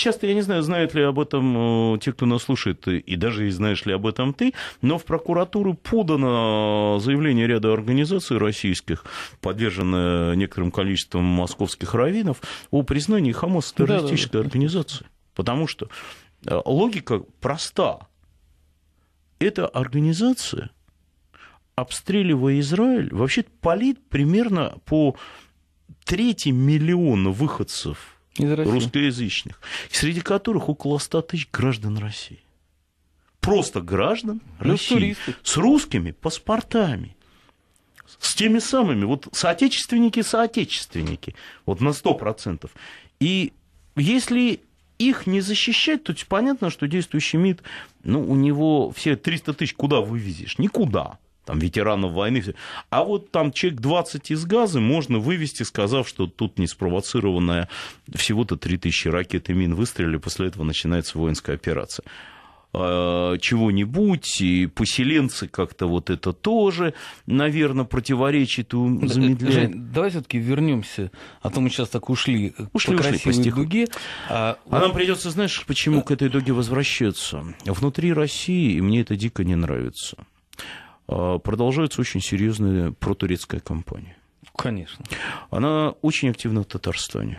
часто, я не знаю, знают ли об этом э, те, кто нас слушает, и даже и знаешь ли об этом ты, но в прокуратуру подано заявление ряда организаций российских, поддержанное некоторым количеством московских раввинов, о признании Хамаса террористической да, да, да. организацией. Потому что э, логика проста. Эта организация, обстреливая Израиль, вообще палит примерно по трети миллиона выходцев русскоязычных, среди которых около 100 тысяч граждан России. Просто граждан ну, России туристы. с русскими паспортами. С теми самыми, вот соотечественники-соотечественники, вот на 100%. И если их не защищать, то понятно, что действующий МИД, ну, у него все 300 тысяч куда вывезешь? Никуда там, ветеранов войны. А вот там человек 20 из газа можно вывести, сказав, что тут не спровоцированная всего-то 3000 ракет и мин выстрелили, после этого начинается воинская операция а, чего-нибудь, и поселенцы как-то вот это тоже, наверное, противоречит и замедляет. Жень, давай все-таки вернемся, а то мы сейчас так ушли, ушли по красивой ушли по дуге. А, а нам придется, знаешь, почему к этой дуге возвращаться? Внутри России, и мне это дико не нравится, продолжается очень серьезная протурецкая кампания. Конечно. Она очень активна в Татарстане.